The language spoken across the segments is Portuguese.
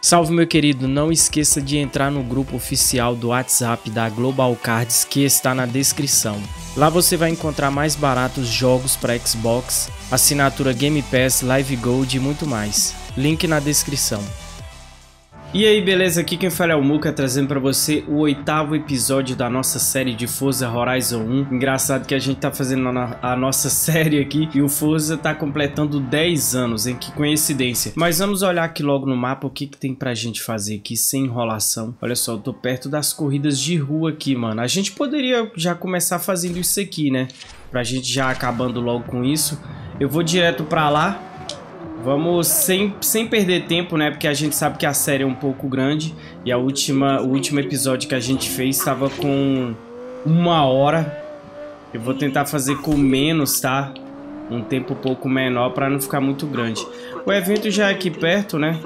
Salve meu querido, não esqueça de entrar no grupo oficial do WhatsApp da Global Cards que está na descrição. Lá você vai encontrar mais baratos jogos para Xbox, assinatura Game Pass, Live Gold e muito mais. Link na descrição. E aí, beleza? Aqui quem fala é o Muka, trazendo para você o oitavo episódio da nossa série de Forza Horizon 1. Engraçado que a gente tá fazendo a nossa série aqui e o Forza tá completando 10 anos, em que coincidência. Mas vamos olhar aqui logo no mapa o que, que tem pra gente fazer aqui, sem enrolação. Olha só, eu tô perto das corridas de rua aqui, mano. A gente poderia já começar fazendo isso aqui, né? Pra gente já acabando logo com isso. Eu vou direto pra lá Vamos sem, sem perder tempo, né? Porque a gente sabe que a série é um pouco grande. E a última, o último episódio que a gente fez estava com uma hora. Eu vou tentar fazer com menos, tá? Um tempo um pouco menor para não ficar muito grande. O evento já é aqui perto, né?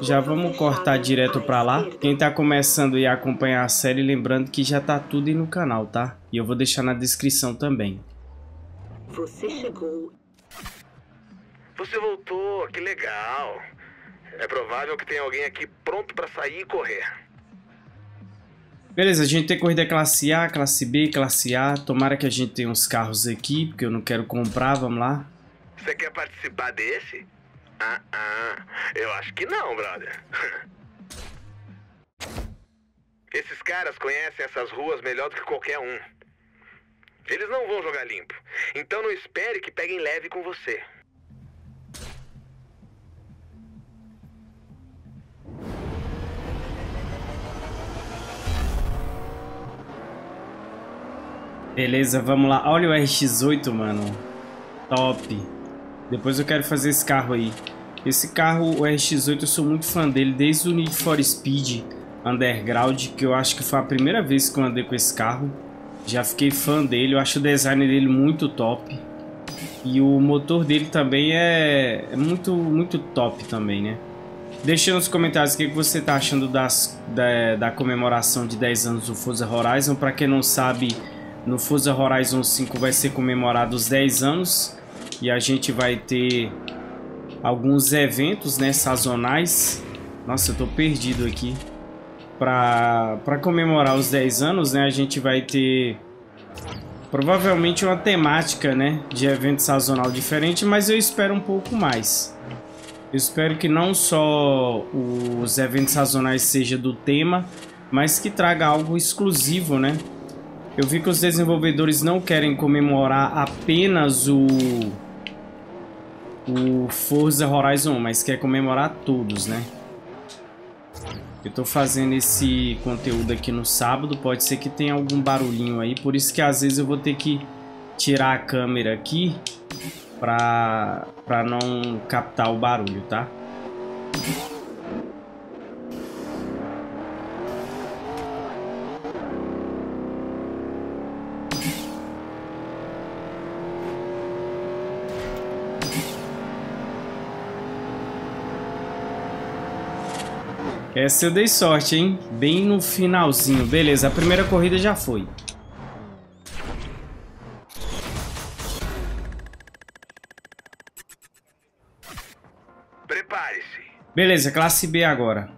Já vamos cortar direto para lá. Quem tá começando e acompanhar a série, lembrando que já tá tudo aí no canal, tá? E eu vou deixar na descrição também. Você chegou você voltou, que legal. É provável que tenha alguém aqui pronto para sair e correr. Beleza, a gente tem corrida classe A, classe B, classe A. Tomara que a gente tenha uns carros aqui, porque eu não quero comprar, vamos lá. Você quer participar desse? Ah, ah, eu acho que não, brother. Esses caras conhecem essas ruas melhor do que qualquer um. Eles não vão jogar limpo. Então não espere que peguem leve com você. Beleza, vamos lá. Olha o RX-8, mano. Top. Depois eu quero fazer esse carro aí. Esse carro, o RX-8, eu sou muito fã dele desde o Need for Speed Underground, que eu acho que foi a primeira vez que eu andei com esse carro. Já fiquei fã dele, eu acho o design dele muito top. E o motor dele também é, é muito, muito top também, né? Deixa nos comentários o que você está achando das, da, da comemoração de 10 anos do Forza Horizon. Para quem não sabe, no Forza Horizon 5 vai ser comemorado os 10 anos e a gente vai ter alguns eventos né, sazonais. Nossa, eu tô perdido aqui. Para comemorar os 10 anos, né, a gente vai ter provavelmente uma temática né, de evento sazonal diferente, mas eu espero um pouco mais. Eu espero que não só os eventos sazonais sejam do tema, mas que traga algo exclusivo, né? Eu vi que os desenvolvedores não querem comemorar apenas o o Forza Horizon, mas quer comemorar todos, né? Eu tô fazendo esse conteúdo aqui no sábado, pode ser que tenha algum barulhinho aí, por isso que às vezes eu vou ter que tirar a câmera aqui pra, pra não captar o barulho, tá? Essa eu dei sorte, hein? Bem no finalzinho. Beleza, a primeira corrida já foi. Prepare-se. Beleza, classe B agora.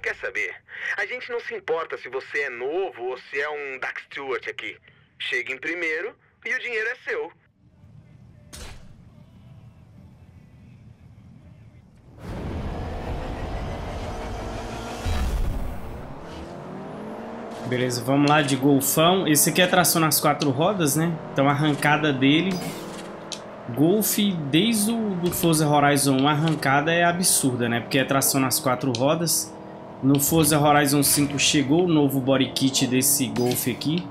Quer saber? A gente não se importa se você é novo ou se é um Dark Stewart aqui. Chegue em primeiro e o dinheiro é seu. Beleza, vamos lá de golfão. Esse aqui é tração nas quatro rodas, né? Então arrancada dele... Golf, desde o do Forza Horizon 1, a arrancada é absurda, né? Porque é tração nas quatro rodas. No Forza Horizon 5 chegou o novo body kit desse Golf aqui.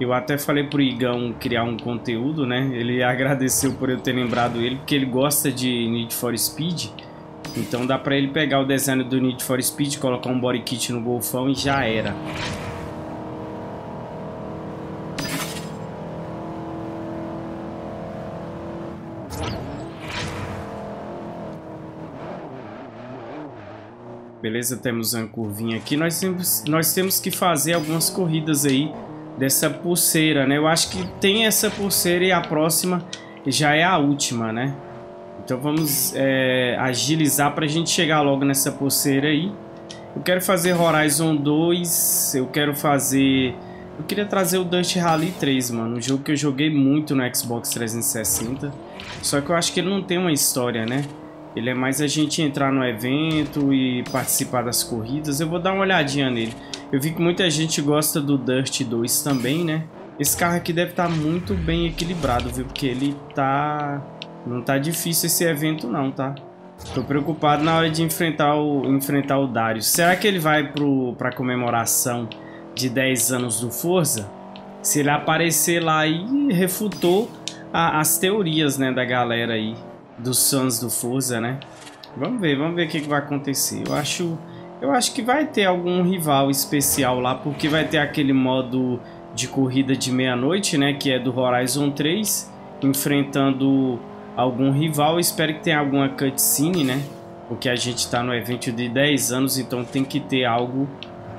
Eu até falei pro Igão criar um conteúdo, né? Ele agradeceu por eu ter lembrado ele, porque ele gosta de Need for Speed. Então dá pra ele pegar o design do Need for Speed, colocar um body kit no Golfão e já era. Beleza, temos uma curvinha aqui. Nós temos, nós temos que fazer algumas corridas aí dessa pulseira, né? Eu acho que tem essa pulseira e a próxima já é a última, né? Então vamos é, agilizar para a gente chegar logo nessa pulseira aí. Eu quero fazer Horizon 2, eu quero fazer... Eu queria trazer o Dust Rally 3, mano, um jogo que eu joguei muito no Xbox 360. Só que eu acho que ele não tem uma história, né? Ele é mais a gente entrar no evento e participar das corridas. Eu vou dar uma olhadinha nele. Eu vi que muita gente gosta do Dust 2 também, né? Esse carro aqui deve estar tá muito bem equilibrado, viu? Porque ele tá... Não tá difícil esse evento não, tá? Tô preocupado na hora de enfrentar o, enfrentar o Darius. Será que ele vai pro, pra comemoração de 10 anos do Forza? Se ele aparecer lá e refutou a, as teorias, né, da galera aí dos fãs do Forza, né? Vamos ver, vamos ver o que, que vai acontecer. Eu acho, eu acho que vai ter algum rival especial lá, porque vai ter aquele modo de corrida de meia-noite, né? Que é do Horizon 3, enfrentando algum rival. Eu espero que tenha alguma cutscene, né? Porque a gente está no evento de 10 anos, então tem que ter algo,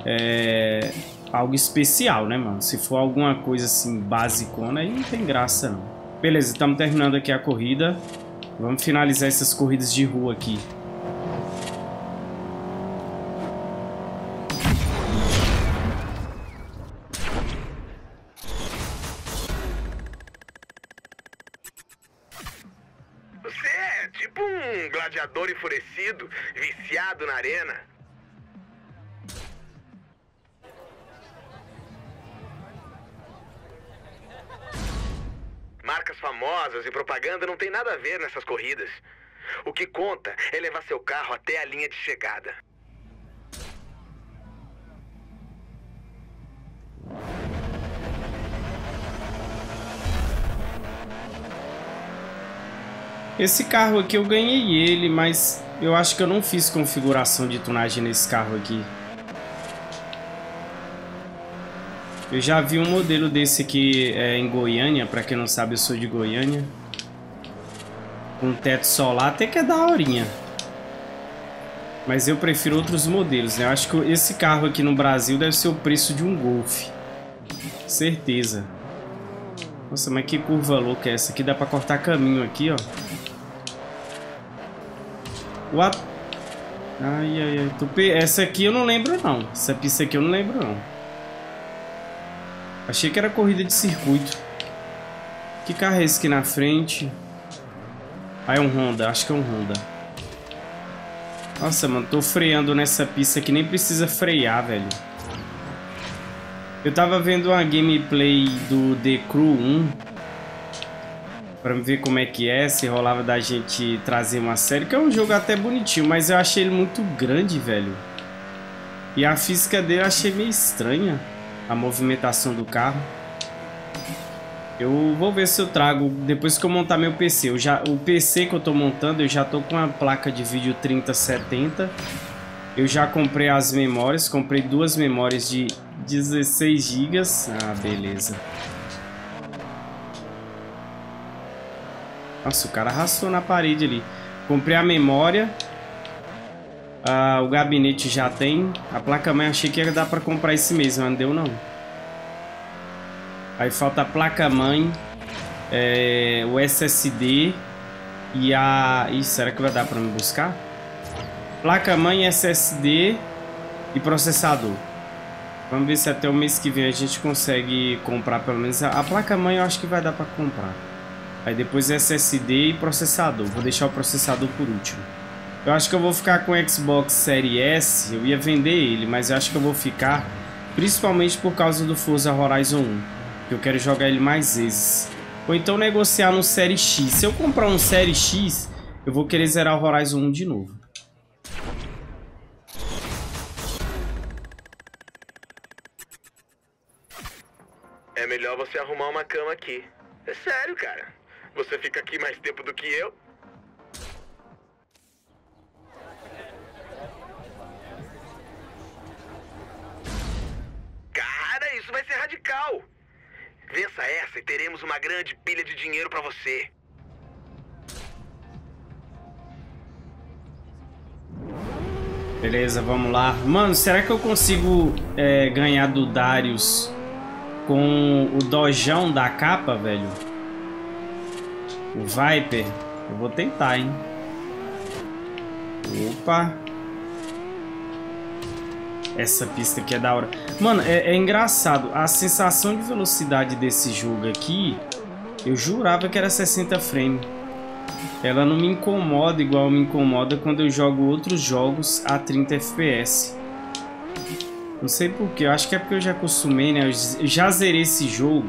é, algo especial, né, mano? Se for alguma coisa assim, basicona, aí não tem graça, não. Beleza, estamos terminando aqui a corrida. Vamos finalizar essas corridas de rua aqui. Você é tipo um gladiador enfurecido, viciado na arena. E propaganda não tem nada a ver nessas corridas. O que conta é levar seu carro até a linha de chegada. Esse carro aqui eu ganhei ele, mas eu acho que eu não fiz configuração de tunagem nesse carro aqui. Eu já vi um modelo desse aqui é, em Goiânia, pra quem não sabe eu sou de Goiânia. Com teto solar, até que é daorinha. Mas eu prefiro outros modelos, né? Eu acho que esse carro aqui no Brasil deve ser o preço de um Golf. Certeza. Nossa, mas que curva louca é essa aqui? Dá pra cortar caminho aqui, ó. What? Ai, ai, ai. Essa aqui eu não lembro, não. Essa pista aqui eu não lembro, não. Achei que era corrida de circuito. Que carro é esse aqui na frente? Ah, é um Honda. Acho que é um Honda. Nossa, mano. Tô freando nessa pista que nem precisa frear, velho. Eu tava vendo uma gameplay do The Crew 1. Pra ver como é que é. Se rolava da gente trazer uma série. Que é um jogo até bonitinho. Mas eu achei ele muito grande, velho. E a física dele eu achei meio estranha a movimentação do carro. Eu vou ver se eu trago depois que eu montar meu PC. Eu já, o PC que eu tô montando, eu já tô com a placa de vídeo 3070. Eu já comprei as memórias, comprei duas memórias de 16 GB. Ah, beleza. Nossa, o cara arrastou na parede ali. Comprei a memória. Ah, o gabinete já tem. A placa-mãe achei que ia dar pra comprar esse mês, mas não deu não. Aí falta a placa-mãe, é, o SSD e a... Ih, será que vai dar pra me buscar? Placa-mãe, SSD e processador. Vamos ver se até o mês que vem a gente consegue comprar pelo menos... A placa-mãe eu acho que vai dar pra comprar. Aí depois SSD e processador. Vou deixar o processador por último. Eu acho que eu vou ficar com o Xbox Series S. Eu ia vender ele, mas eu acho que eu vou ficar principalmente por causa do Forza Horizon 1. Eu quero jogar ele mais vezes. Ou então negociar no Série X. Se eu comprar um Série X, eu vou querer zerar o Horizon 1 de novo. É melhor você arrumar uma cama aqui. É sério, cara. Você fica aqui mais tempo do que eu. isso vai ser radical. Vença essa e teremos uma grande pilha de dinheiro para você. Beleza, vamos lá. Mano, será que eu consigo é, ganhar do Darius com o dojão da capa, velho. O Viper. Eu vou tentar, hein. Opa. Essa pista aqui é da hora. Mano, é, é engraçado. A sensação de velocidade desse jogo aqui... Eu jurava que era 60 frames. Ela não me incomoda igual me incomoda quando eu jogo outros jogos a 30 FPS. Não sei porquê, acho que é porque eu já acostumei, né? Eu já zerei esse jogo.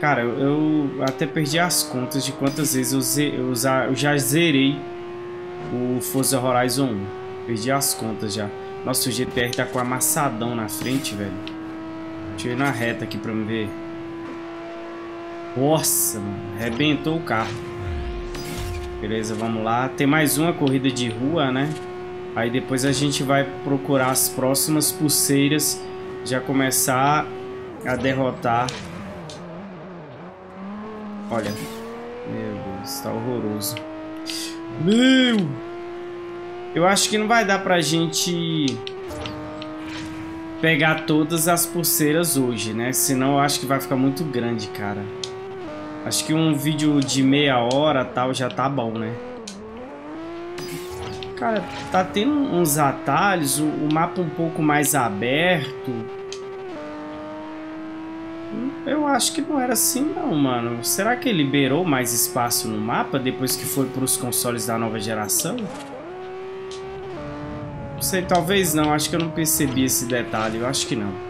Cara, eu, até perdi as contas de quantas vezes eu, ze eu, eu já zerei o Forza Horizon 1. Perdi as contas já. Nossa, o GTR tá com amassadão na frente, velho. Deixa eu ir na reta aqui pra me ver. Nossa, mano. Arrebentou o carro. Beleza, vamos lá. Tem mais uma corrida de rua, né? Aí depois a gente vai procurar as próximas pulseiras. Já começar a derrotar. Olha. Meu Deus, tá horroroso. Meu! Eu acho que não vai dar pra gente pegar todas as pulseiras hoje, né? Senão eu acho que vai ficar muito grande, cara. Acho que um vídeo de meia hora tal já tá bom, né? Cara, tá tendo uns atalhos, o, mapa um pouco mais aberto. Eu acho que não era assim não, mano. Será que liberou mais espaço no mapa depois que foi para os consoles da nova geração? Não sei, talvez não. Acho que eu não percebi esse detalhe. Eu acho que não.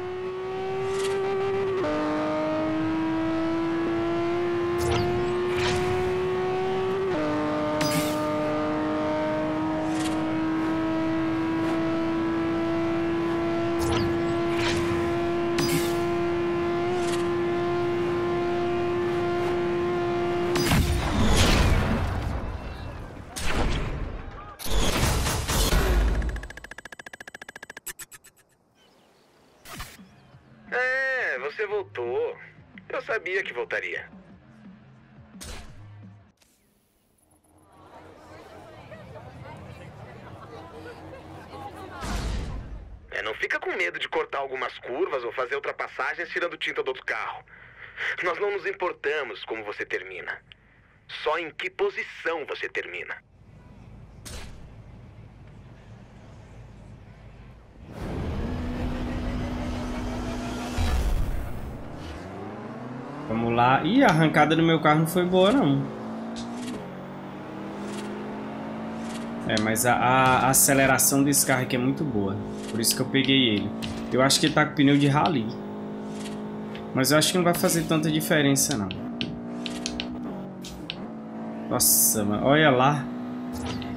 Sabia que voltaria. É, não fica com medo de cortar algumas curvas ou fazer ultrapassagens tirando tinta do outro carro. Nós não nos importamos como você termina. Só em que posição você termina. Vamos lá. Ih, a arrancada do meu carro não foi boa, não. É, mas a, a, aceleração desse carro aqui é muito boa. Por isso que eu peguei ele. Eu acho que ele tá com pneu de rally. Mas eu acho que não vai fazer tanta diferença, não. Nossa, mano. Olha lá.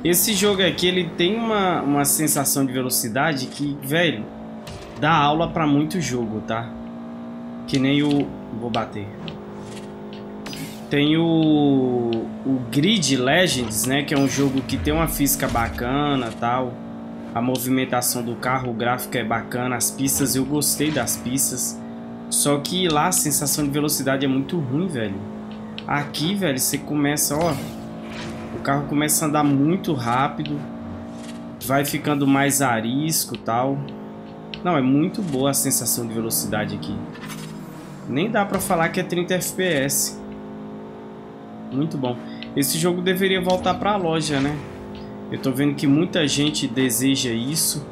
Esse jogo aqui, ele tem uma, uma sensação de velocidade que, velho, dá aula pra muito jogo, tá? Que nem o... Vou bater. Tem o, o Grid Legends, né? Que é um jogo que tem uma física bacana tal. A movimentação do carro, o gráfico é bacana, as pistas, eu gostei das pistas. Só que lá a sensação de velocidade é muito ruim, velho. Aqui, velho, você começa, ó. O carro começa a andar muito rápido. Vai ficando mais arisco tal. Não, é muito boa a sensação de velocidade aqui. Nem dá pra falar que é 30 FPS. Muito bom. Esse jogo deveria voltar pra loja, né? Eu tô vendo que muita gente deseja isso.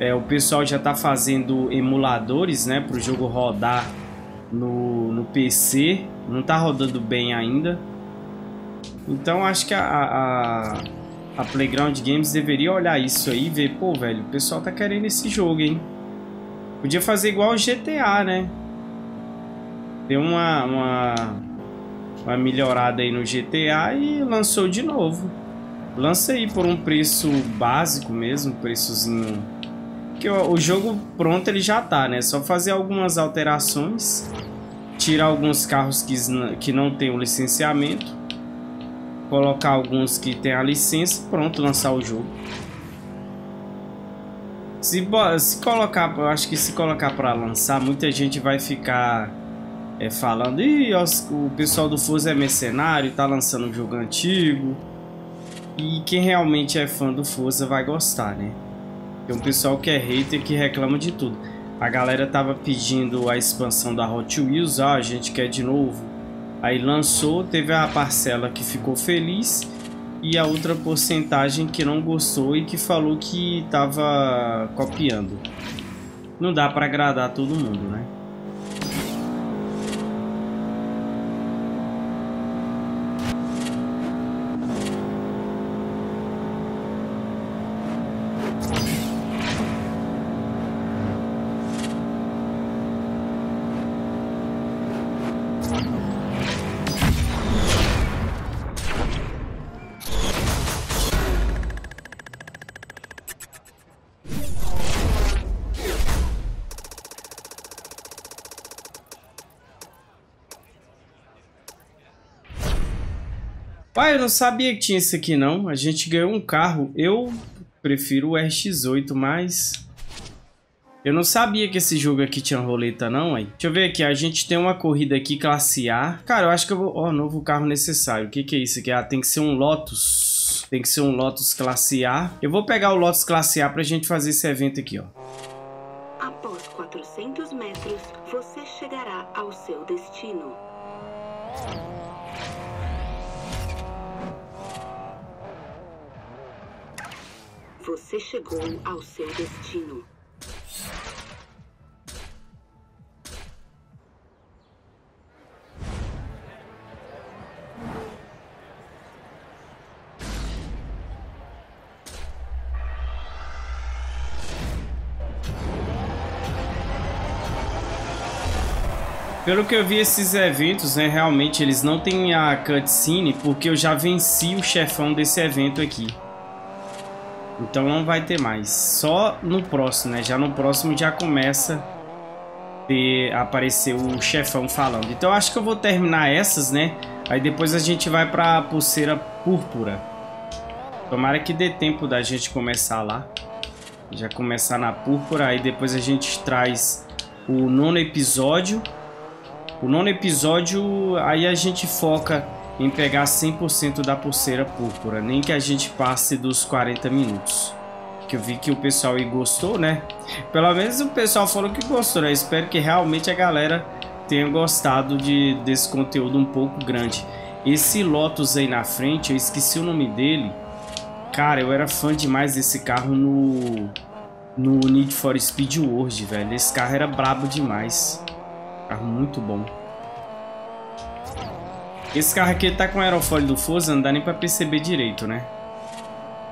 É, o pessoal já tá fazendo emuladores, né? Pro jogo rodar no, no PC. Não tá rodando bem ainda. Então acho que a, a, a Playground Games deveria olhar isso aí e ver, pô, velho, o pessoal tá querendo esse jogo, hein? Podia fazer igual o GTA, né? deu uma, uma, uma melhorada aí no GTA e lançou de novo. Lança aí por um preço básico mesmo, preçozinho... Que o, jogo pronto ele já tá, né? Só fazer algumas alterações, tirar alguns carros que, que não tem o licenciamento, colocar alguns que tem a licença, pronto, lançar o jogo. Se, se colocar, eu acho que se colocar para lançar, muita gente vai ficar é, falando, e o pessoal do Forza é mercenário, tá lançando um jogo antigo. E quem realmente é fã do Forza vai gostar, né? Tem um pessoal que é hater que reclama de tudo. A galera tava pedindo a expansão da Hot Wheels, ah, a gente quer de novo. Aí lançou, teve a parcela que ficou feliz e a outra porcentagem que não gostou e que falou que tava copiando. Não dá para agradar todo mundo, né? Não sabia que tinha isso aqui não. A gente ganhou um carro. Eu prefiro o RX-8, mas... Eu não sabia que esse jogo aqui tinha roleta não, aí. Deixa eu ver aqui, a gente tem uma corrida aqui classe A. Cara, eu acho que eu vou... Ó, oh, novo carro necessário. O que que é isso aqui? Ah, tem que ser um Lotus. Tem que ser um Lotus classe A. Eu vou pegar o Lotus classe A pra gente fazer esse evento aqui, ó. Após 400 metros, você chegará ao seu destino. Você chegou ao seu destino. Pelo que eu vi esses eventos, né, realmente eles não têm a cutscene porque eu já venci o chefão desse evento aqui. Então não vai ter mais. Só no próximo, né? Já no próximo já começa a aparecer o chefão falando. Então acho que eu vou terminar essas, né? Aí depois a gente vai pra pulseira púrpura. Tomara que dê tempo da gente começar lá. Já começar na púrpura. Aí depois a gente traz o nono episódio. O nono episódio, aí a gente foca em pegar 100% da pulseira púrpura, nem que a gente passe dos 40 minutos. Que eu vi que o pessoal aí gostou, né? Pelo menos o pessoal falou que gostou, né? Espero que realmente a galera tenha gostado de, desse conteúdo um pouco grande. Esse Lotus aí na frente, eu esqueci o nome dele. Cara, eu era fã demais desse carro no, no Need for Speed World, velho. Esse carro era brabo demais. Carro muito bom. Esse carro aqui tá com o aerofólio do Forza, não dá nem pra perceber direito, né?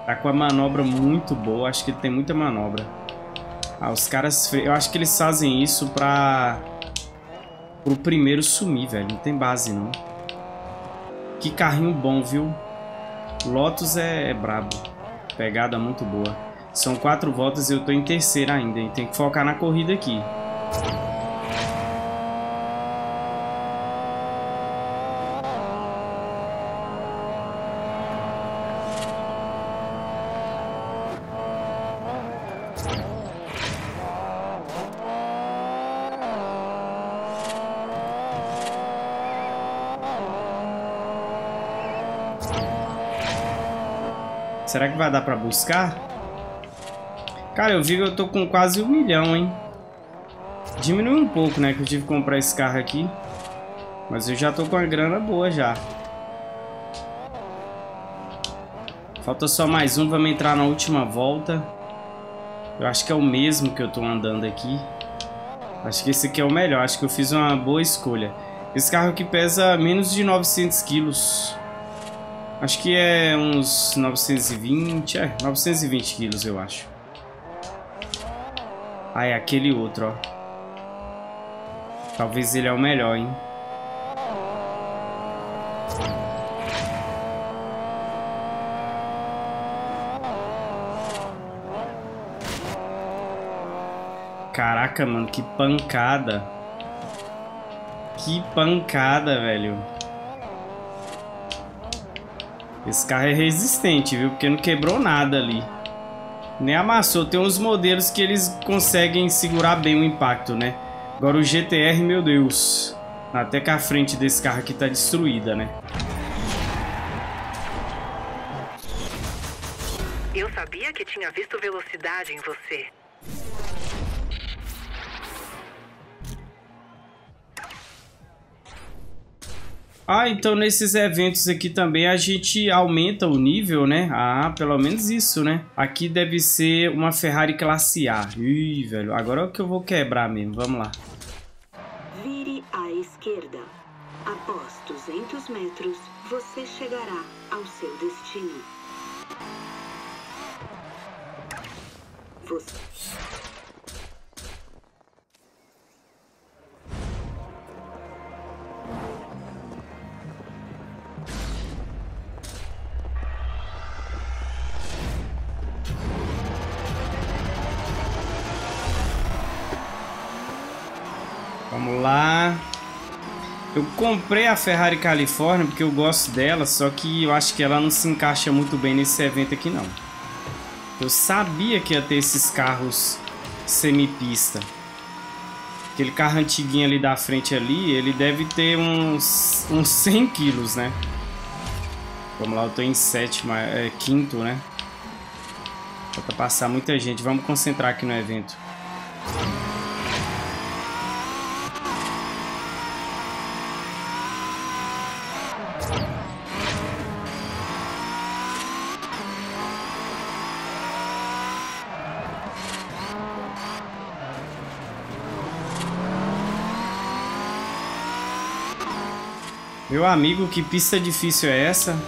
Tá com a manobra muito boa, acho que ele tem muita manobra. Ah, os caras... Eu acho que eles fazem isso pra... Pro primeiro sumir, velho. Não tem base, não. Que carrinho bom, viu? Lotus é, é brabo. Pegada muito boa. São quatro voltas e eu tô em terceira ainda, hein? Tem que focar na corrida aqui. Será que vai dar pra buscar? Cara, eu vi que eu tô com quase um milhão, hein? Diminuiu um pouco, né? Que eu tive que comprar esse carro aqui. Mas eu já tô com a grana boa já. Falta só mais um, vamos entrar na última volta. Eu acho que é o mesmo que eu tô andando aqui. Acho que esse aqui é o melhor, acho que eu fiz uma boa escolha. Esse carro aqui pesa menos de 900 quilos. Acho que é uns 920, é, 920 quilos eu acho. Ah, é aquele outro, ó. Talvez ele é o melhor, hein. Caraca, mano, que pancada. Que pancada, velho. Esse carro é resistente, viu? Porque não quebrou nada ali. Nem amassou. Tem uns modelos que eles conseguem segurar bem o impacto, né? Agora o GTR, meu Deus. Até que a frente desse carro aqui tá destruída, né? Eu sabia que tinha visto velocidade em você. Ah, então nesses eventos aqui também a gente aumenta o nível, né? Ah, pelo menos isso, né? Aqui deve ser uma Ferrari classe A. Ih, velho, agora é o que eu vou quebrar mesmo. Vamos lá. Vire à esquerda. Após 200 metros, você chegará ao seu destino. Você... Lá. Eu comprei a Ferrari Califórnia porque eu gosto dela, só que eu acho que ela não se encaixa muito bem nesse evento aqui não. Eu sabia que ia ter esses carros semipista. Aquele carro antiguinho ali da frente ali, ele deve ter uns, uns 100 quilos, né? Vamos lá, eu tô em sétimo, é, quinto, né? Falta passar muita gente. Vamos concentrar aqui no evento. Meu amigo, que pista difícil é essa?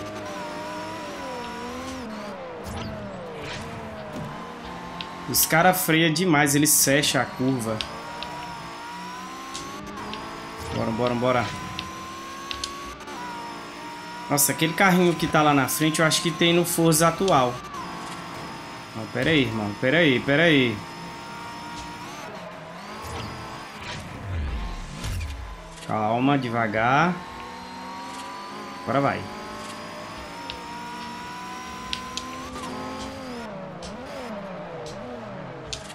Os caras freiam demais, eles fecham a curva. Bora, bora, bora. Nossa, aquele carrinho que tá lá na frente, eu acho que tem no Forza atual. Não, pera aí, irmão. Pera aí, pera aí. Calma, devagar. Agora vai.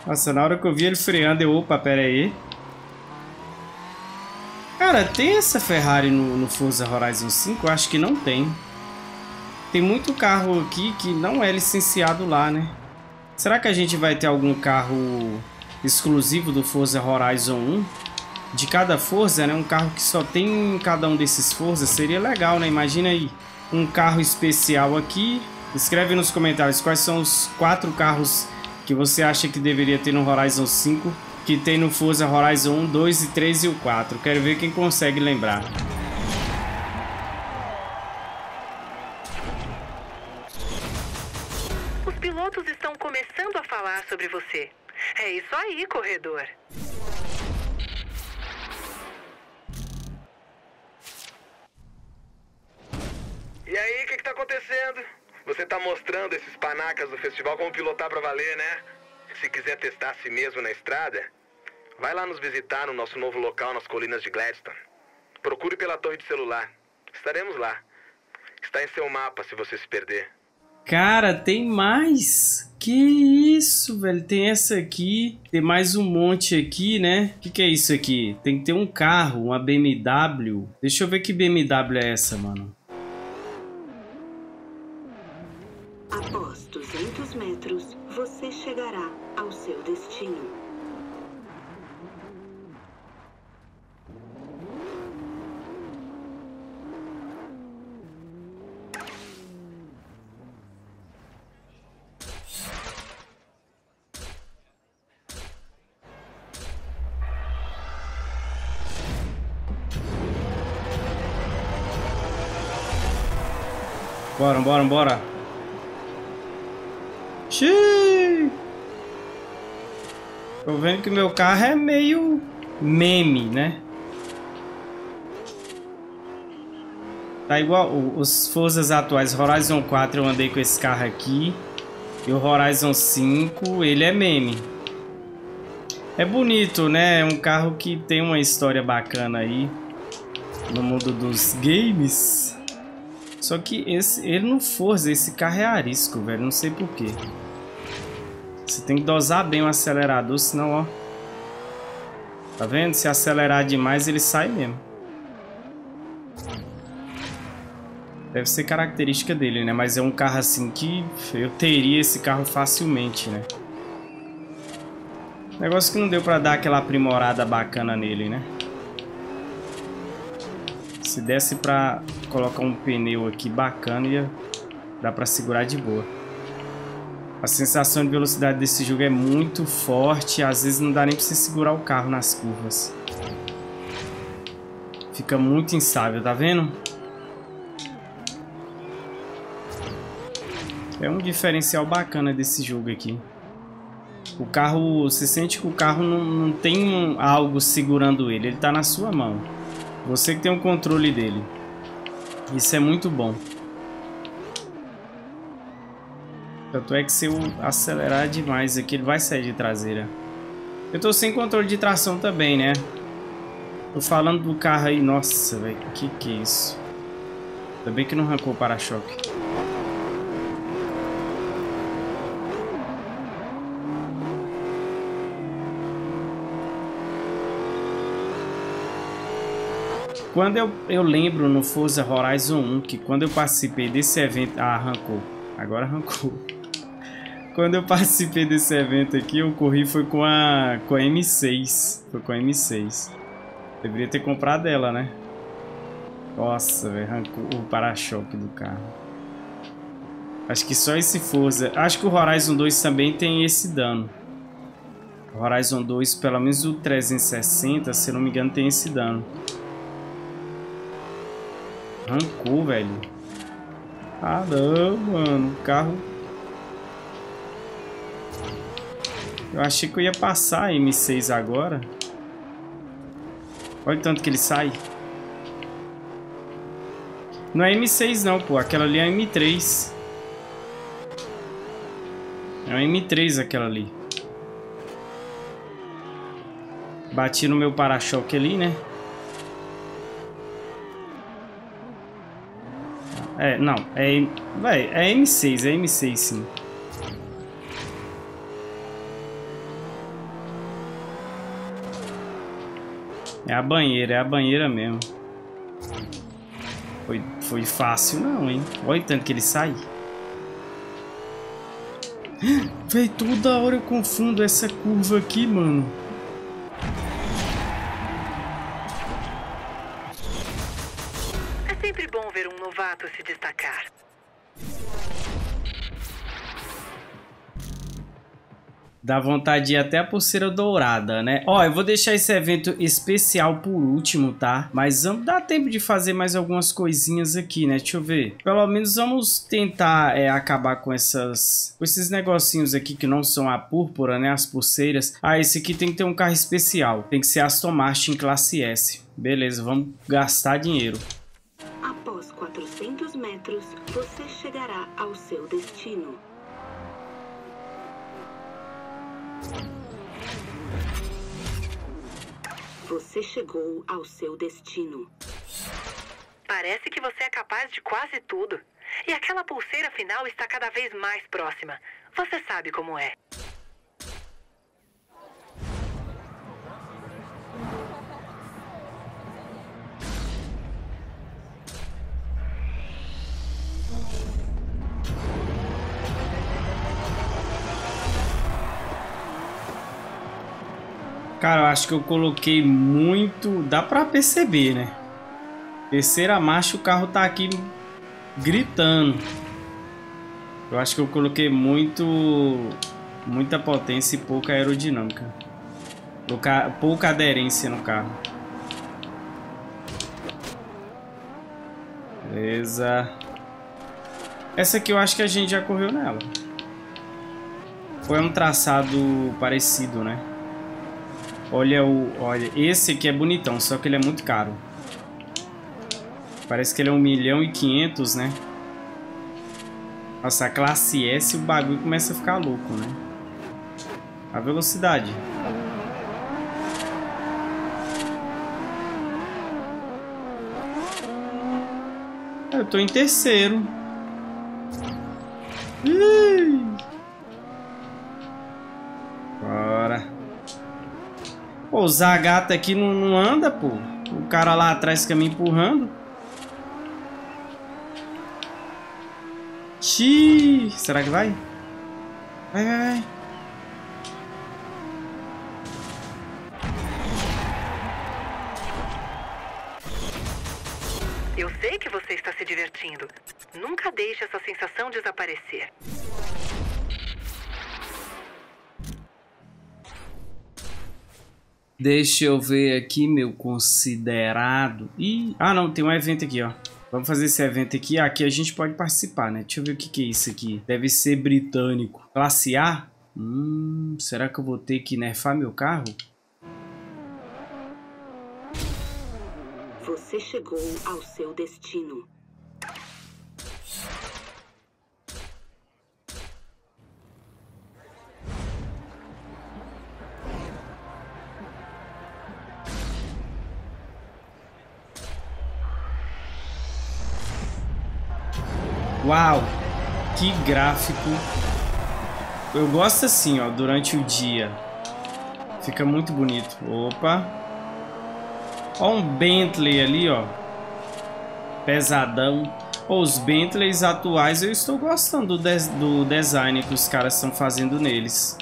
Nossa, na hora que eu vi ele freando, eu... Opa, pera aí. Cara, tem essa Ferrari no, no Forza Horizon 5? Eu acho que não tem. Tem muito carro aqui que não é licenciado lá, né? Será que a gente vai ter algum carro exclusivo do Forza Horizon 1? De cada Forza, né? Um carro que só tem em cada um desses Forza seria legal, né? Imagina aí um carro especial aqui. Escreve nos comentários quais são os quatro carros que você acha que deveria ter no Horizon 5, que tem no Forza Horizon 1, 2 e 3 e o 4. Quero ver quem consegue lembrar. Os pilotos estão começando a falar sobre você. É isso aí, corredor. E aí, o que, que tá acontecendo? Você tá mostrando esses panacas do festival como pilotar pra valer, né? Se quiser testar a si mesmo na estrada, vai lá nos visitar no nosso novo local nas colinas de Gladstone. Procure pela torre de celular. Estaremos lá. Está em seu mapa se você se perder. Cara, tem mais. Que isso, velho? Tem essa aqui, tem mais um monte aqui, né? O que, que é isso aqui? Tem que ter um carro, uma BMW. Deixa eu ver que BMW é essa, mano. Após 200 metros, você chegará ao seu destino. Bora, bora, bora. Xiii. Tô vendo que meu carro é meio meme, né? Tá igual os Forzas atuais. Horizon 4 eu andei com esse carro aqui. E o Horizon 5, ele é meme. É bonito, né? É um carro que tem uma história bacana aí. No mundo dos games. Só que esse, ele no Forza, esse carro é arisco, velho. Não sei porquê. Você tem que dosar bem o acelerador, senão, ó. Tá vendo? Se acelerar demais, ele sai mesmo. Deve ser característica dele, né? Mas é um carro assim que eu teria esse carro facilmente, né? Negócio que não deu pra dar aquela aprimorada bacana nele, né? Se desse pra colocar um pneu aqui bacana, ia dar pra segurar de boa. A sensação de velocidade desse jogo é muito forte. Às vezes não dá nem pra você segurar o carro nas curvas. Fica muito instável, tá vendo? É um diferencial bacana desse jogo aqui. O carro, você sente que o carro não, não tem um, algo segurando ele, ele está na sua mão. Você que tem o controle dele. Isso é muito bom. Tanto é que se eu acelerar demais aqui, ele vai sair de traseira. Eu tô sem controle de tração também, né? Tô falando do carro aí. Nossa, velho. Que que é isso? Ainda bem que não arrancou o para-choque. Quando eu, eu lembro no Forza Horizon 1 que quando eu participei desse evento... Ah, arrancou. Agora arrancou. Quando eu participei desse evento aqui, eu corri foi com a, com a M6. Foi com a M6. Deveria ter comprado ela, né? Nossa, velho, arrancou o para-choque do carro. Acho que só esse Forza... Acho que o Horizon 2 também tem esse dano. O Horizon 2, pelo menos o 360, se não me engano, tem esse dano. Arrancou, velho. Ah, não, mano. O carro... Eu achei que eu ia passar a M6 agora. Olha o tanto que ele sai. Não é M6 não, pô. Aquela ali é M3. É uma M3 aquela ali. Bati no meu para-choque ali, né? É, não, é, vai, é M6, é M6 sim. É a banheira, é a banheira mesmo. Foi, foi fácil não, hein? Olha o tanto que ele sai. Véi, toda hora eu confundo essa curva aqui, mano. Dá vontade de ir até a pulseira dourada, né? Ó, eu vou deixar esse evento especial por último, tá? Mas vamos dar tempo de fazer mais algumas coisinhas aqui, né? Deixa eu ver. Pelo menos vamos tentar é, acabar com essas... Com esses negocinhos aqui que não são a púrpura, né? As pulseiras. Ah, esse aqui tem que ter um carro especial. Tem que ser Aston Martin classe S. Beleza, vamos gastar dinheiro. 400 metros, você chegará ao seu destino. Você chegou ao seu destino. Parece que você é capaz de quase tudo. E aquela pulseira final está cada vez mais próxima. Você sabe como é. Cara, eu acho que eu coloquei muito... Dá pra perceber, né? Terceira marcha, o carro tá aqui gritando. Eu acho que eu coloquei muito... Muita potência e pouca aerodinâmica. Pouca, aderência no carro. Beleza. Essa aqui eu acho que a gente já correu nela. Foi um traçado parecido, né? Olha o... Olha, esse aqui é bonitão, só que ele é muito caro. Parece que ele é 1 milhão e 500, né? Nossa, a classe S o bagulho começa a ficar louco, né? A velocidade. Eu tô em terceiro. Ih! Pô, o Zagata aqui não, não anda, pô. O cara lá atrás fica me empurrando. Xiii. Será que vai? Vai, vai, vai. Eu sei que você está se divertindo. Nunca deixe essa sensação desaparecer. Deixa eu ver aqui, meu considerado. Ih, ah não, tem um evento aqui, ó. Vamos fazer esse evento aqui. Aqui a gente pode participar, né? Deixa eu ver o que, que é isso aqui. Deve ser britânico. Classe A? Hum, será que eu vou ter que nerfar meu carro? Você chegou ao seu destino. Uau! Que gráfico! Eu gosto assim, ó, durante o dia. Fica muito bonito. Opa! Ó um Bentley ali, ó. Pesadão. os Bentleys atuais eu estou gostando do, do design que os caras estão fazendo neles.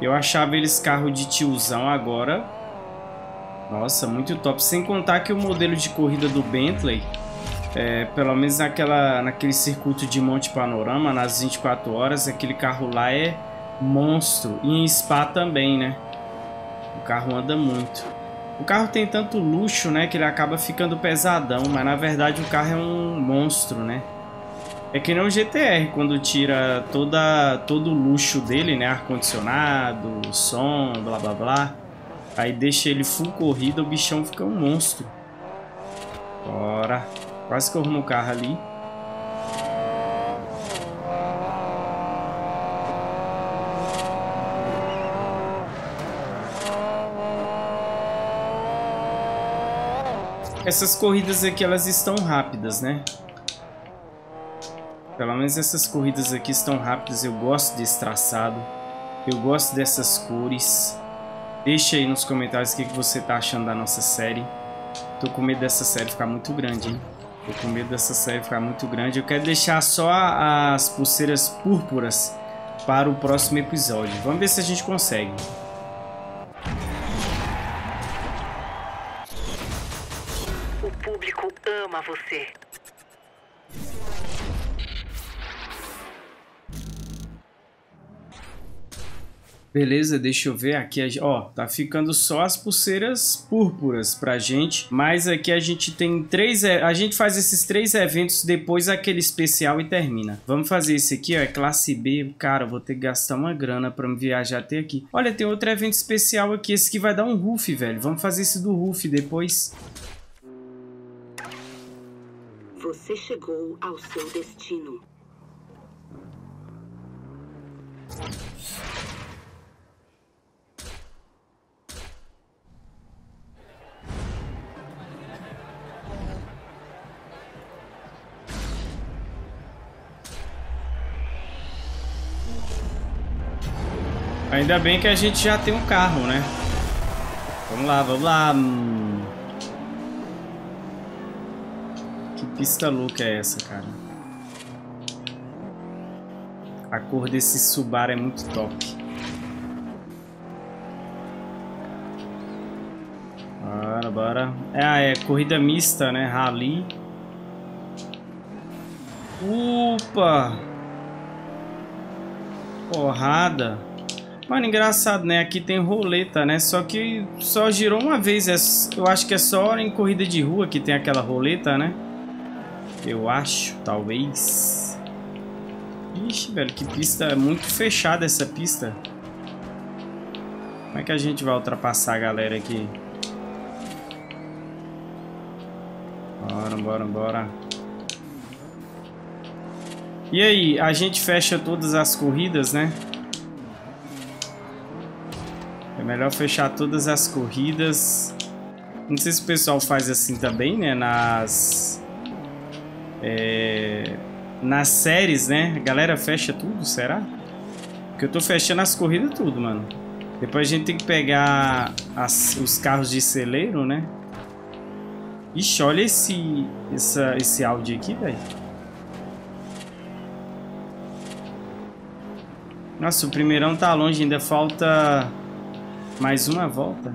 Eu achava eles carro de tiozão agora. Nossa, muito top. Sem contar que o modelo de corrida do Bentley é, pelo menos naquela, naquele circuito de Monte Panorama, nas 24 horas, aquele carro lá é monstro. E em Spa também, né? O carro anda muito. O carro tem tanto luxo, né, que ele acaba ficando pesadão, mas na verdade o carro é um monstro, né? É que nem o GTR, quando tira toda, todo o luxo dele, né, ar-condicionado, som, blá blá blá, aí deixa ele full corrida, o bichão fica um monstro. Bora. Quase que eu arrumo o carro ali. Essas corridas aqui, elas estão rápidas, né? Pelo menos essas corridas aqui estão rápidas. Eu gosto desse traçado. Eu gosto dessas cores. Deixa aí nos comentários o que você tá achando da nossa série. Tô com medo dessa série ficar muito grande, hein? Tô com medo dessa série ficar muito grande. Eu quero deixar só as pulseiras púrpuras para o próximo episódio. Vamos ver se a gente consegue. O público ama você. Beleza, deixa eu ver aqui, ó, tá ficando só as pulseiras púrpuras pra gente, mas aqui a gente tem três, a gente faz esses três eventos depois aquele especial e termina. Vamos fazer esse aqui, ó, é classe B, cara, vou ter que gastar uma grana pra me viajar até aqui. Olha, tem outro evento especial aqui, esse que vai dar um roof, velho, vamos fazer esse do roof depois. Você chegou ao seu destino. Ainda bem que a gente já tem um carro, né? Vamos lá, vamos lá. Que pista louca é essa, cara? A cor desse Subaru é muito top. Bora, bora. Ah, é corrida mista, né? Rally. Opa! Porrada. Mano, engraçado, né? Aqui tem roleta, né? Só que só girou uma vez. É, eu acho que é só em corrida de rua que tem aquela roleta, né? Eu acho, talvez. Ixi, velho, que pista é muito fechada essa pista. Como é que a gente vai ultrapassar a galera aqui? Bora, bora, bora. E aí, a gente fecha todas as corridas, né? Melhor fechar todas as corridas. Não sei se o pessoal faz assim também, né? Nas... É, nas séries, né? A galera fecha tudo, será? Porque eu tô fechando as corridas tudo, mano. Depois a gente tem que pegar as, os carros de celeiro, né? Ixi, olha esse, essa, esse áudio aqui, velho. Nossa, o primeirão tá longe, ainda falta mais uma volta?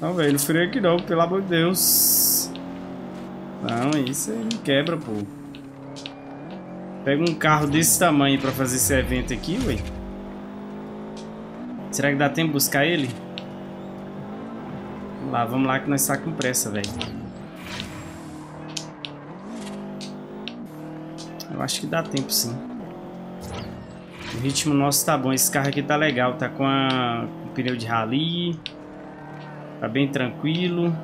Não, velho, freio aqui não, pelo amor de Deus. Não, isso aí quebra, pô. Pega um carro desse tamanho pra fazer esse evento aqui, ué. Será que dá tempo de buscar ele? Vamos lá, vamos lá que nós tá com pressa, velho. Eu acho que dá tempo sim. O ritmo nosso tá bom. Esse carro aqui tá legal. Tá com, a, pneu de rally. Tá bem tranquilo.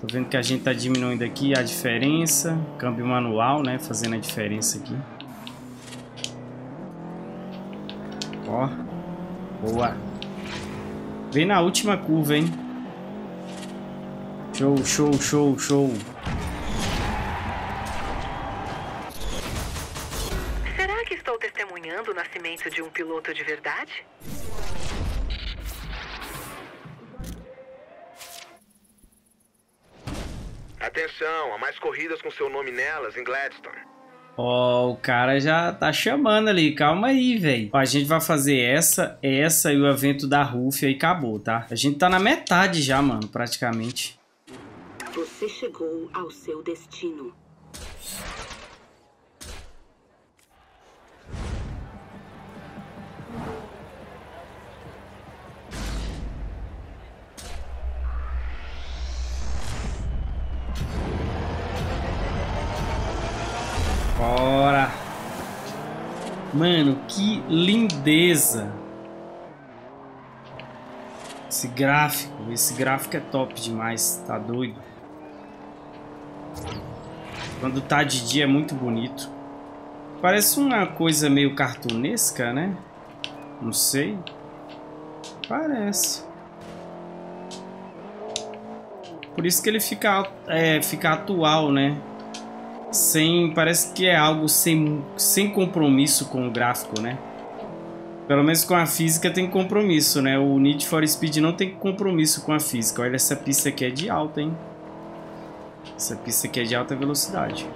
Tô vendo que a gente tá diminuindo aqui a diferença. Câmbio manual, né? Fazendo a diferença aqui. Ó. Boa. Vem na última curva, hein? Show, show, show, show. Será que estou testemunhando o nascimento de um piloto de verdade? Atenção, há mais corridas com seu nome nelas em Gladstone. Ó, oh, o cara já tá chamando ali. Calma aí, velho. A gente vai fazer essa, essa e o evento da Rúfia e acabou, tá? A gente tá na metade já, mano, praticamente. Você chegou ao seu destino. Lindeza! Esse gráfico, esse gráfico é top demais, tá doido? Quando tá de dia é muito bonito. Parece uma coisa meio cartunesca, né? Não sei. Parece. Por isso que ele fica, é, fica atual, né? sem parece que é algo sem, sem compromisso com o gráfico, né? Pelo menos com a física tem compromisso, né? O Need for Speed não tem compromisso com a física. Olha, essa pista aqui é de alta, hein? Essa pista aqui é de alta velocidade.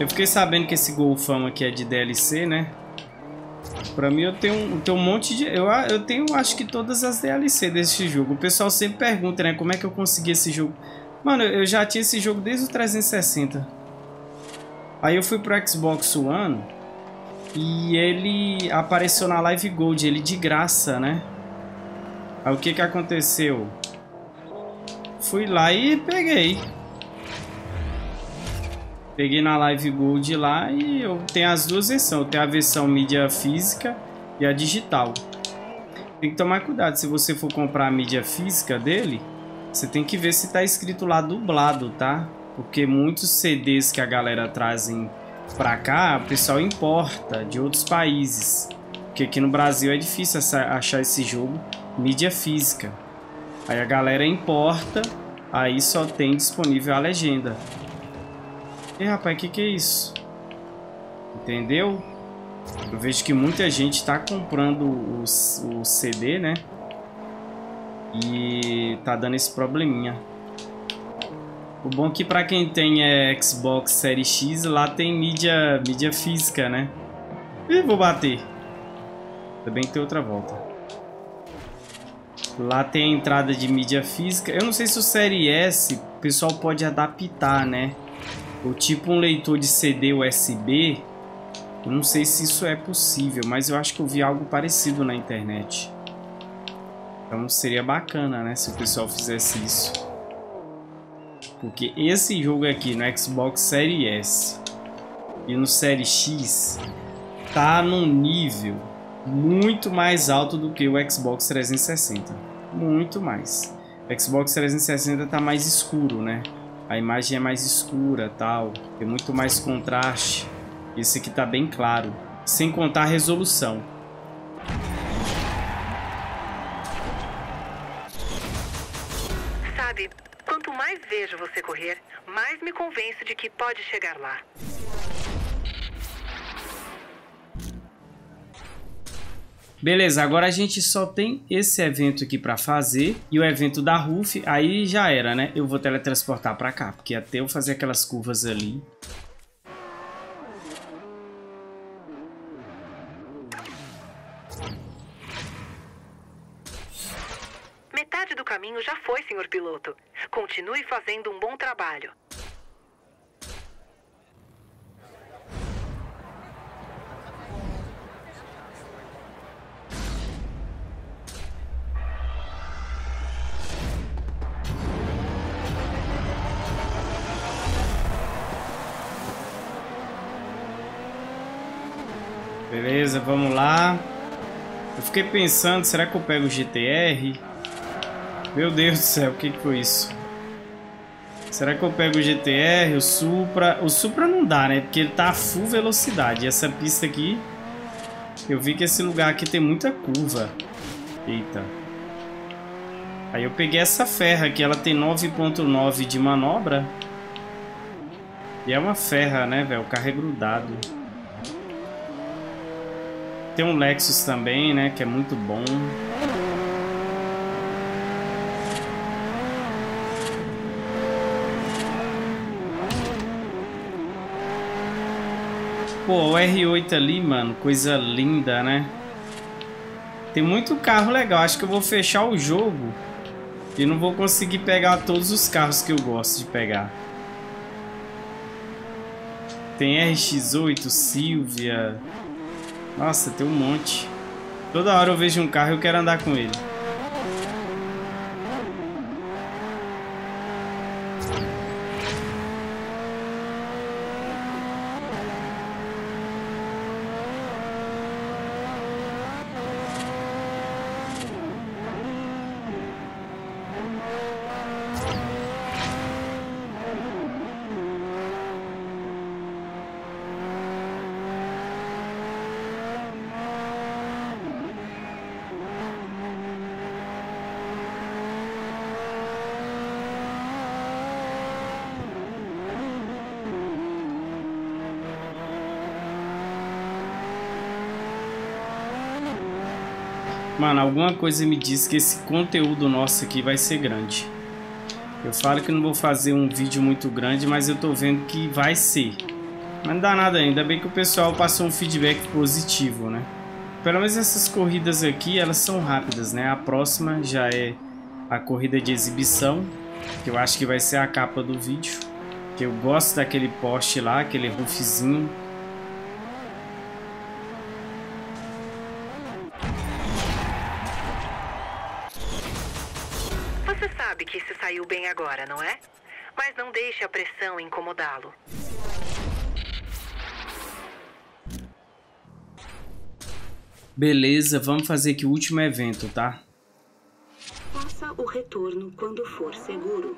Eu fiquei sabendo que esse Golfão aqui é de DLC, né? Pra mim eu tenho, tenho um monte de... Eu, eu tenho acho que todas as DLC desse jogo. O pessoal sempre pergunta, né? Como é que eu consegui esse jogo? Mano, eu já tinha esse jogo desde o 360. Aí eu fui pro Xbox One e ele apareceu na Live Gold, ele de graça, né? Aí o que que aconteceu? Fui lá e peguei. Peguei na Live Gold lá e eu tenho as duas versões. Eu tenho a versão mídia física e a digital. Tem que tomar cuidado. Se você for comprar a mídia física dele, você tem que ver se está escrito lá dublado, tá? Porque muitos CDs que a galera trazem pra cá, o pessoal importa de outros países. Porque aqui no Brasil é difícil achar esse jogo mídia física. Aí a galera importa, aí só tem disponível a legenda. E rapaz, o que, que é isso? Entendeu? Eu vejo que muita gente está comprando o, o CD, né? E tá dando esse probleminha. O bom é que para quem tem é, Xbox Series X, lá tem mídia, mídia física, né? Ih, vou bater. Também tem outra volta. Lá tem a entrada de mídia física. Eu não sei se o Série S o pessoal pode adaptar, né? Ou tipo um leitor de CD USB. Eu não sei se isso é possível, mas eu acho que eu vi algo parecido na internet. Então seria bacana, né, se o pessoal fizesse isso. Porque esse jogo aqui no Xbox Series S e no Series X tá num nível muito mais alto do que o Xbox 360. Muito mais. O Xbox 360 tá mais escuro, né? A imagem é mais escura, tal, tem muito mais contraste. Esse aqui tá bem claro, sem contar a resolução. Sabe, quanto mais vejo você correr, mais me convenço de que pode chegar lá. Beleza, agora a gente só tem esse evento aqui para fazer e o evento da Ruf, aí já era, né? Eu vou teletransportar para cá, porque até eu fazer aquelas curvas ali, Metade do caminho já foi, senhor piloto. Continue fazendo um bom trabalho. Vamos lá. Eu fiquei pensando, será que eu pego o GTR? Meu Deus do céu, o que, que foi isso? Será que eu pego o GTR, o Supra? O Supra não dá, né? Porque ele tá a full velocidade. E essa pista aqui, eu vi que esse lugar aqui tem muita curva. Eita. Aí eu peguei essa ferra aqui, ela tem 9.9 de manobra. E é uma ferra, né, velho? O carro é grudado. Tem um Lexus também, né? Que é muito bom. Pô, o R8 ali, mano, coisa linda, né? Tem muito carro legal. Acho que eu vou fechar o jogo e não vou conseguir pegar todos os carros que eu gosto de pegar. Tem RX8, Silvia, nossa, tem um monte. Toda hora eu vejo um carro e eu quero andar com ele. Mano, alguma coisa me diz que esse conteúdo nosso aqui vai ser grande. Eu falo que não vou fazer um vídeo muito grande, mas eu tô vendo que vai ser. Mas não dá nada ainda, bem que o pessoal passou um feedback positivo, né? Pelo menos essas corridas aqui, elas são rápidas, né? A próxima já é a corrida de exibição, que eu acho que vai ser a capa do vídeo. Que eu gosto daquele poste lá, aquele roofzinho Beleza, vamos fazer aqui o último evento, tá? Faça o retorno quando for seguro.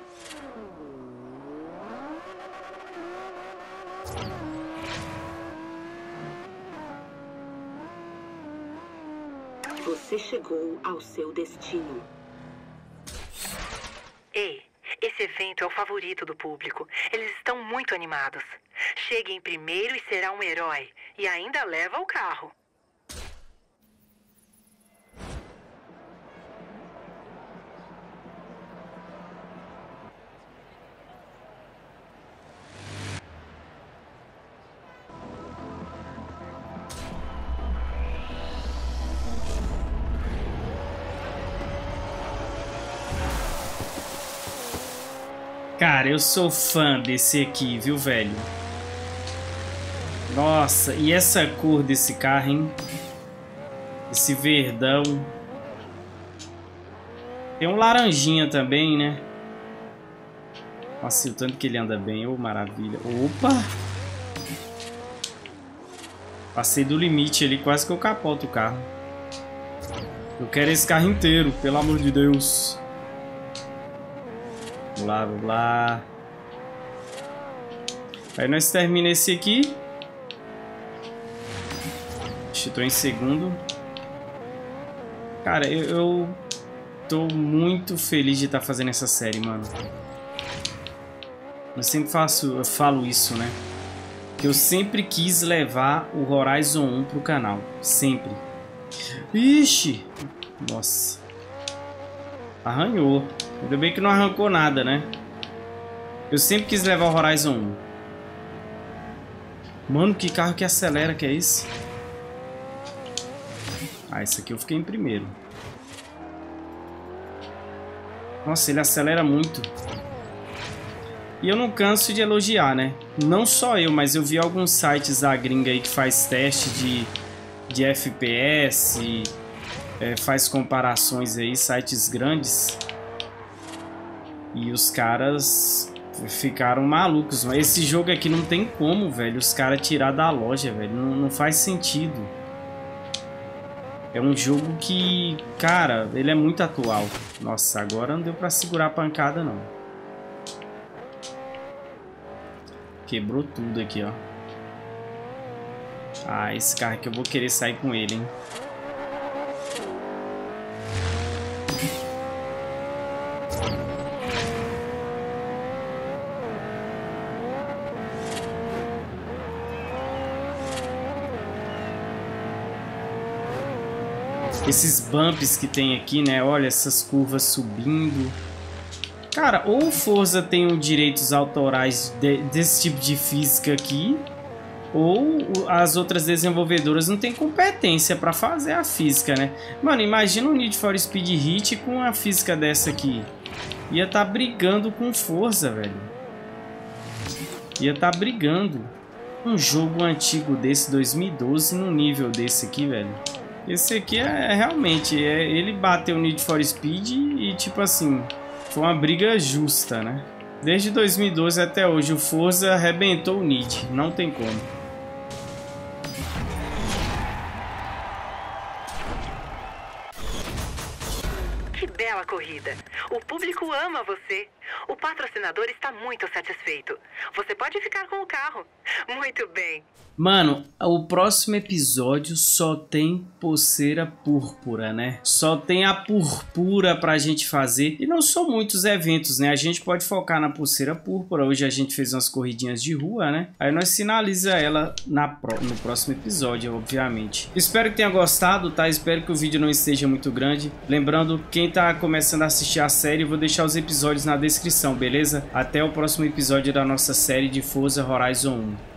Você chegou ao seu destino. Ei, esse evento é o favorito do público. Eles estão muito animados. Chegue em primeiro e será um herói. E ainda leva o carro. Cara, eu sou fã desse aqui, viu, velho? Nossa, e essa cor desse carro, hein? Esse verdão. Tem um laranjinha também, né? Nossa, o tanto que ele anda bem. Ô, oh, maravilha. Opa! Passei do limite ali, quase que eu capoto o carro. Eu quero esse carro inteiro, pelo amor de Deus. Vamos lá, vamos lá. Aí nós termina esse aqui. Estou em segundo. Cara, eu, eu tô muito feliz de estar tá fazendo essa série, mano. Eu sempre faço, eu falo isso, né? Que eu sempre quis levar o Horizon 1 pro canal. Sempre. Ixi! Nossa. Arranhou. Ainda bem que não arrancou nada, né? Eu sempre quis levar o Horizon 1. Mano, que carro que acelera que é esse? Ah, esse aqui eu fiquei em primeiro. Nossa, ele acelera muito. E eu não canso de elogiar, né? Não só eu, mas eu vi alguns sites da gringa aí que faz teste de, de FPS, é, faz comparações aí, sites grandes. E os caras ficaram malucos. Mas esse jogo aqui não tem como, velho, os caras tirar da loja, velho. Não, não faz sentido. É um jogo que, cara, ele é muito atual. Nossa, agora não deu pra segurar a pancada, não. Quebrou tudo aqui, ó. Ah, esse carro aqui eu vou querer sair com ele, hein. Esses bumps que tem aqui, né? Olha essas curvas subindo. Cara, ou o Forza tem direitos autorais de, desse tipo de física aqui, ou as outras desenvolvedoras não têm competência para fazer a física, né? Mano, imagina um Need for Speed Hit com a física dessa aqui. Ia tá brigando com Forza, velho. Ia tá brigando. Um jogo antigo desse, 2012, num nível desse aqui, velho. Esse aqui é, é realmente, é, ele bateu o Need for Speed e tipo assim, foi uma briga justa, né? Desde 2012 até hoje, o Forza arrebentou o Need. Não tem como. Que bela corrida. O público ama você. O patrocinador está muito satisfeito. Você pode ficar com o carro. Muito bem. Mano, o próximo episódio só tem pulseira púrpura, né? Só tem a purpura pra gente fazer. E não são muitos eventos, né? A gente pode focar na pulseira púrpura. Hoje a gente fez umas corridinhas de rua, né? Aí nós finaliza ela na pro... no próximo episódio, obviamente. Espero que tenha gostado, tá? Espero que o vídeo não esteja muito grande. Lembrando, quem tá começando a assistir a série, vou deixar os episódios na descrição, beleza? Até o próximo episódio da nossa série de Forza Horizon 1.